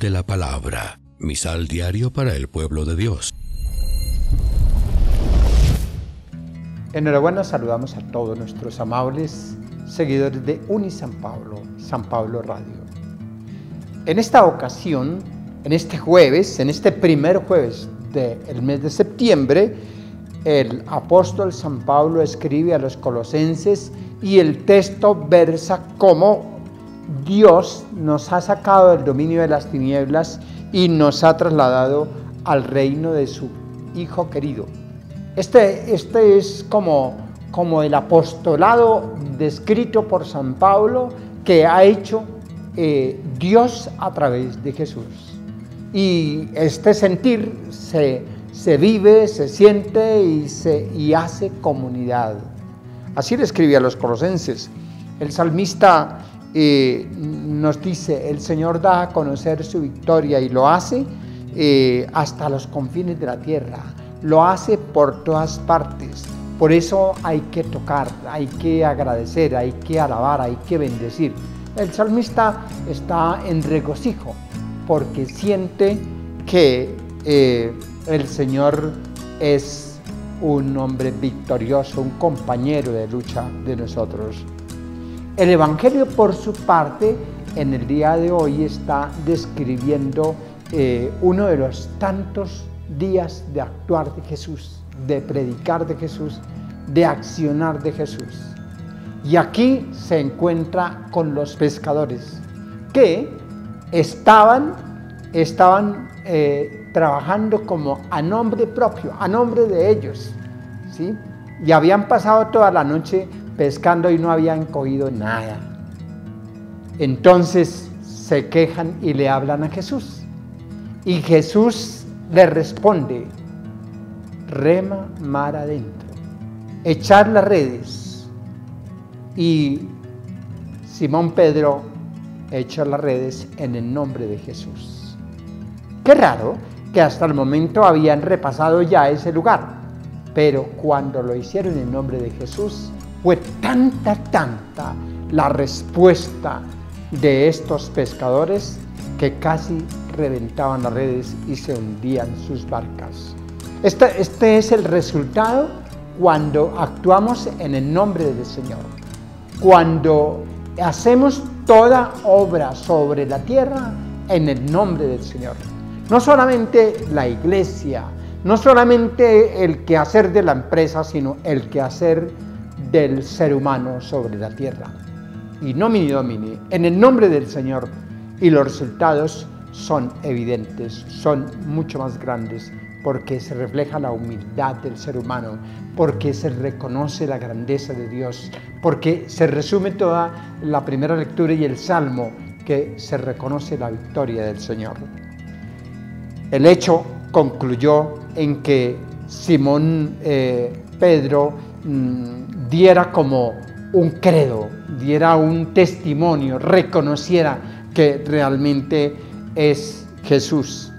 De la Palabra, misal diario para el pueblo de Dios. Enhorabuena, saludamos a todos nuestros amables seguidores de Uni San Pablo, San Pablo Radio. En esta ocasión, en este jueves, en este primer jueves del mes de septiembre, el apóstol San Pablo escribe a los colosenses y el texto versa cómo Dios nos ha sacado del dominio de las tinieblas y nos ha trasladado al reino de su Hijo querido. Este, este es como, como el apostolado descrito por San Pablo que ha hecho eh, Dios a través de Jesús. Y este sentir se, se vive, se siente y, se, y hace comunidad. Así le escribe a los colosenses. El salmista eh, nos dice, el Señor da a conocer su victoria y lo hace eh, hasta los confines de la tierra, lo hace por todas partes. Por eso hay que tocar, hay que agradecer, hay que alabar, hay que bendecir. El salmista está en regocijo porque siente que eh, el Señor es un hombre victorioso, un compañero de lucha de nosotros. El Evangelio, por su parte, en el día de hoy está describiendo eh, uno de los tantos días de actuar de Jesús, de predicar de Jesús, de accionar de Jesús. Y aquí se encuentra con los pescadores que estaban, estaban eh, trabajando como a nombre propio, a nombre de ellos. ¿sí? Y habían pasado toda la noche pescando y no habían cogido nada. Entonces se quejan y le hablan a Jesús. Y Jesús le responde, rema mar adentro, echar las redes. Y Simón Pedro echa las redes en el nombre de Jesús. Qué raro que hasta el momento habían repasado ya ese lugar, pero cuando lo hicieron en nombre de Jesús, fue tanta, tanta la respuesta de estos pescadores que casi reventaban las redes y se hundían sus barcas. Este, este es el resultado cuando actuamos en el nombre del Señor. Cuando hacemos toda obra sobre la tierra en el nombre del Señor. No solamente la iglesia, no solamente el quehacer de la empresa, sino el quehacer del ser humano sobre la tierra. Y nomini domini, en el nombre del Señor, y los resultados son evidentes, son mucho más grandes, porque se refleja la humildad del ser humano, porque se reconoce la grandeza de Dios, porque se resume toda la primera lectura y el salmo, que se reconoce la victoria del Señor. El hecho concluyó en que Simón eh, Pedro mm, diera como un credo, diera un testimonio, reconociera que realmente es Jesús.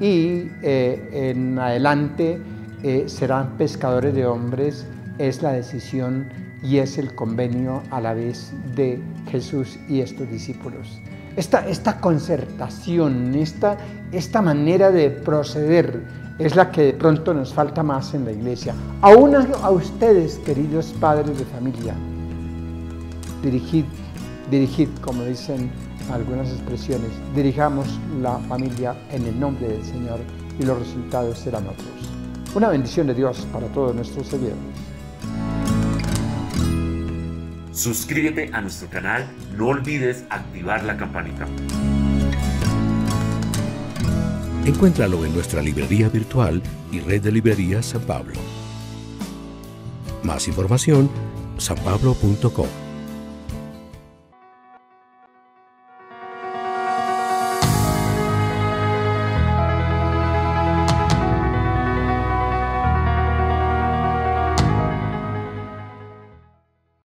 Y eh, en adelante eh, serán pescadores de hombres, es la decisión y es el convenio a la vez de Jesús y estos discípulos. Esta, esta concertación, esta, esta manera de proceder, es la que de pronto nos falta más en la iglesia. Aún a, ustedes, queridos padres de familia, dirigid, dirigid, como dicen algunas expresiones, dirijamos la familia en el nombre del Señor y los resultados serán otros. Una bendición de Dios para todos nuestros seguidores. Suscríbete a nuestro canal, no olvides activar la campanita. Encuéntralo en nuestra librería virtual y red de librerías San Pablo. Más información, sanpablo.com.